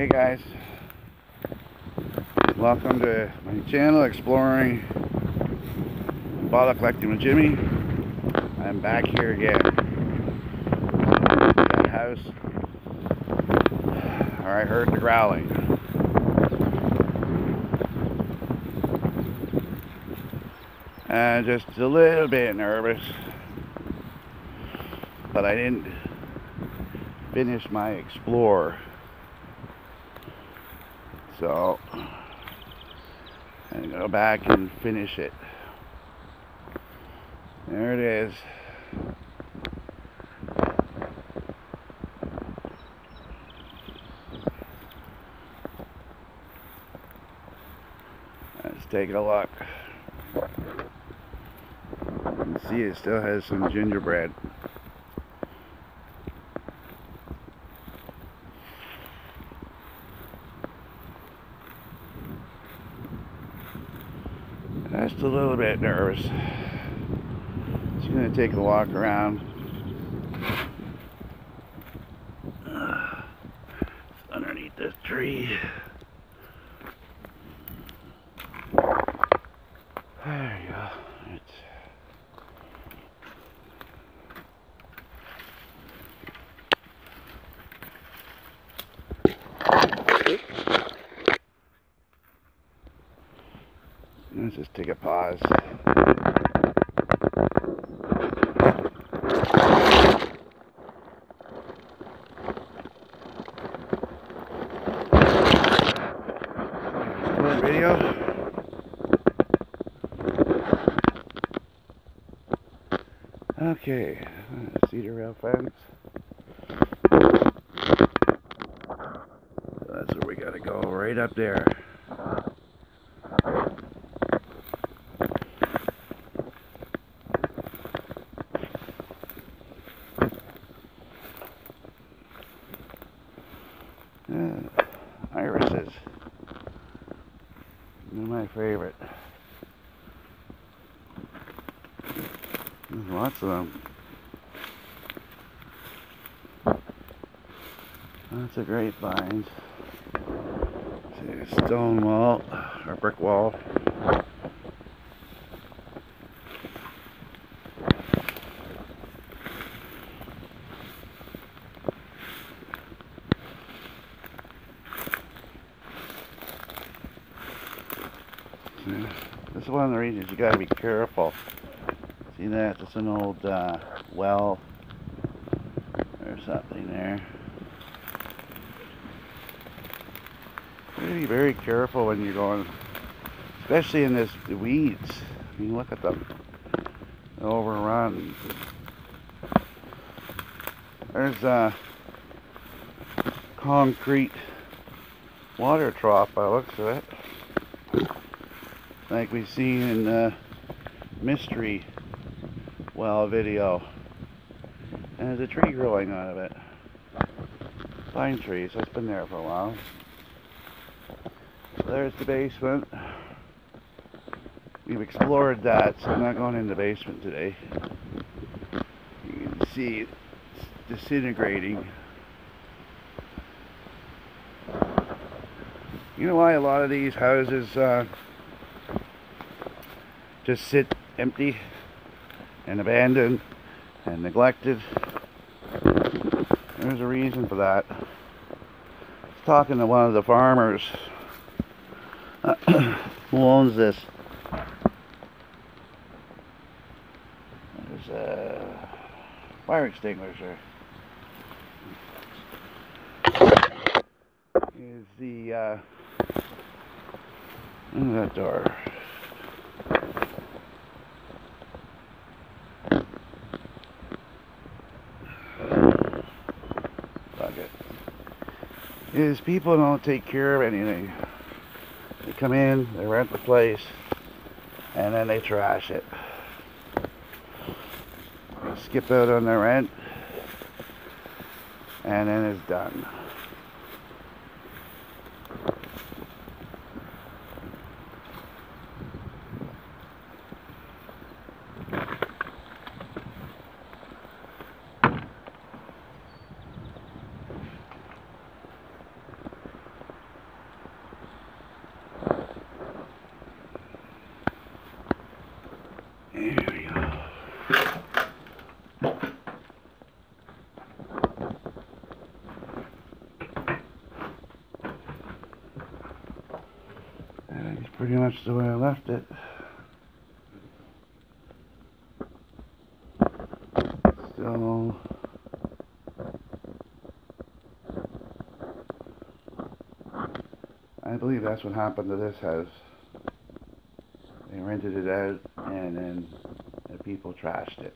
Hey guys, welcome to my channel exploring bottle collecting with Jimmy. I'm back here again. That house. Or I heard the growling. And just a little bit nervous. But I didn't finish my explore. So I'm go back and finish it. There it is. Let's take a look. You see it still has some gingerbread. Just a little bit nervous. Just gonna take a walk around. Underneath this tree. There you go. It's Let's just take a pause. Okay, cedar rail fence. That's where we gotta go, right up there. There's lots of them. Lots of grapevines. See a stone wall or brick wall. This is one of the reasons you gotta be careful. See that? That's an old uh, well or something there. Be very careful when you're going, especially in this the weeds. I mean, look at them. Overrun. There's a concrete water trough by looks of it like we've seen in the mystery well video. And there's a tree growing out of it. Pine tree, so it's been there for a while. So there's the basement. We've explored that, so I'm not going in the basement today. You can see it's disintegrating. You know why a lot of these houses uh, just sit empty and abandoned and neglected. There's a reason for that. I was talking to one of the farmers who owns this. There's a fire extinguisher. Is the uh, that door. Fuck it. Is people don't take care of anything. They come in, they rent the place, and then they trash it. Skip out on their rent, and then it's done. Pretty much the way I left it. Still. I believe that's what happened to this house. They rented it out and then the people trashed it.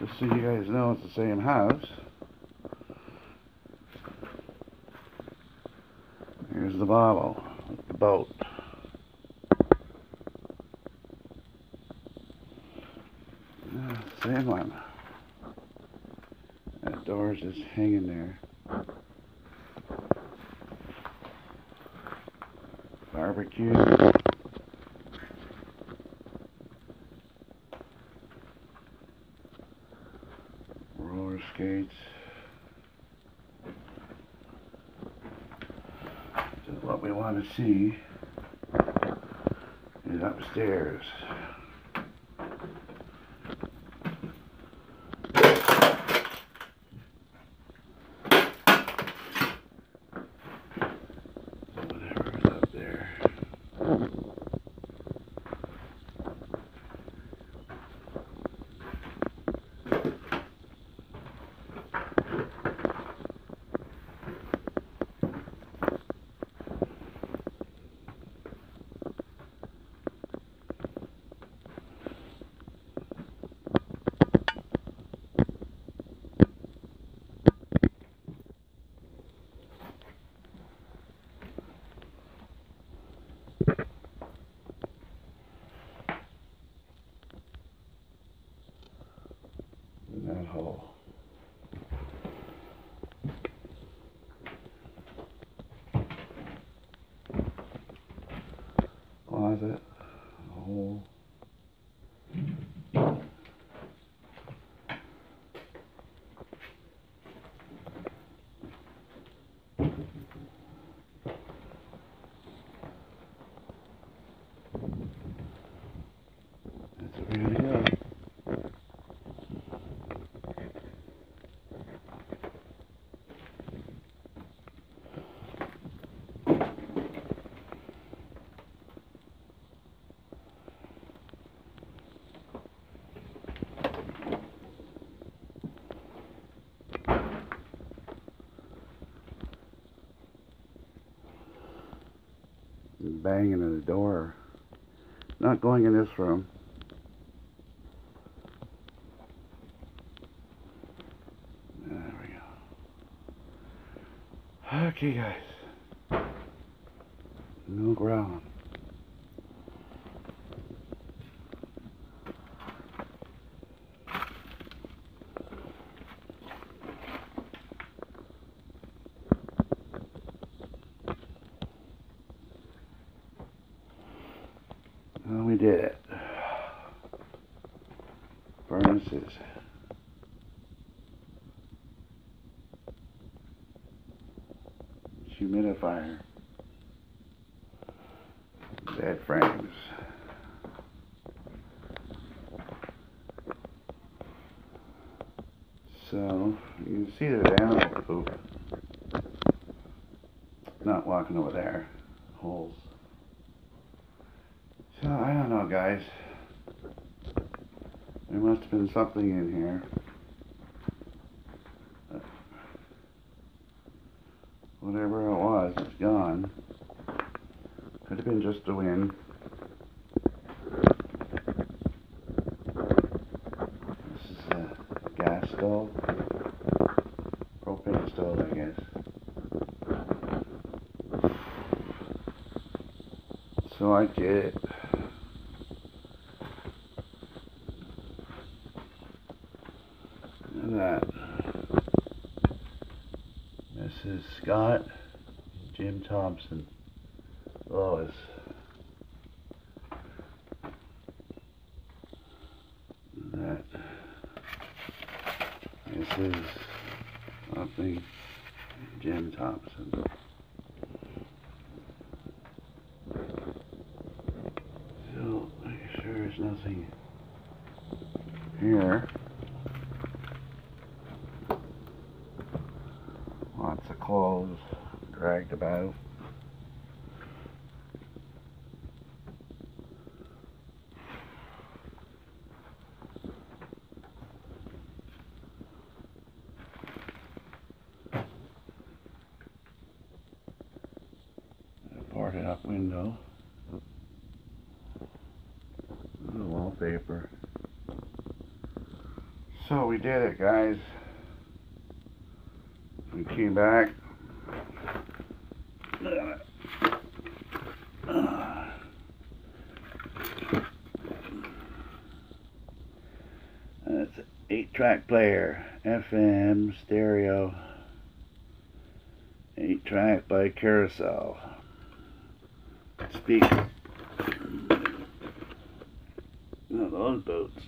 Just so you guys know, it's the same house. Here's the bottle, the boat. Same one. That door's just hanging there. Barbecue. Roller skates. So what we want to see is upstairs. Whatever is up there. in that hole. Closet, hole. That's where we're gonna go. Banging at the door. Not going in this room. There we go. Okay, guys. No ground. Well, we did it. Furnaces. Humidifier. Bed frames. So, you can see there's animal poop. Not walking over there. Holes. So I don't know, guys. There must have been something in here. Uh, Whatever it was, it's gone. Could have been just the wind. This is a gas stove. Propane stove, I guess. So I get it. Look at that. Mrs. Scott, Jim Thompson, oh, Lois. That. This is something Jim Thompson. So, make sure there's nothing here. Lots of clothes dragged about. Parted up window. The wallpaper. So we did it guys. We came back. Track player, FM, stereo, eight track by Carousel. Speaker. Oh, those boats.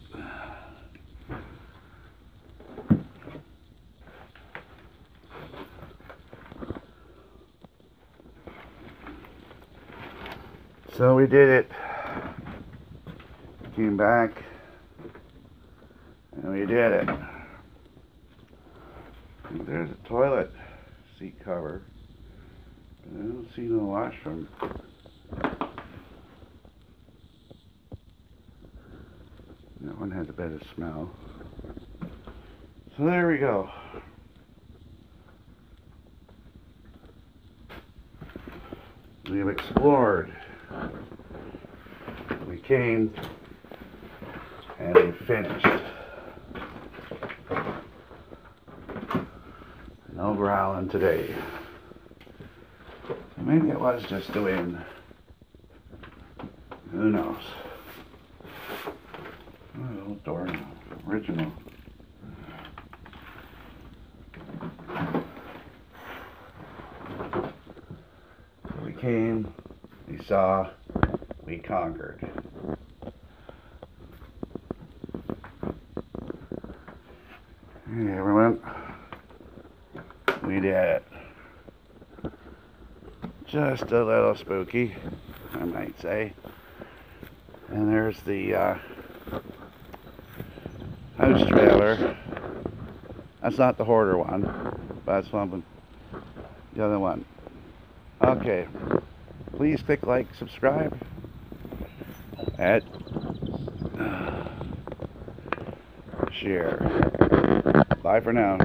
So we did it. Came back. Did it. And there's a toilet seat cover. I don't see no washroom. That one has a better smell. So there we go. We have explored. We came and we finished. No growling today. Maybe it was just the wind. Who knows? Oh, door. Original. We came, we saw, we conquered. Hey everyone, we did it. Just a little spooky, I might say. And there's the uh, house trailer. That's not the hoarder one, but that's one, the other one. Okay, please click like, subscribe. At share. Bye for now.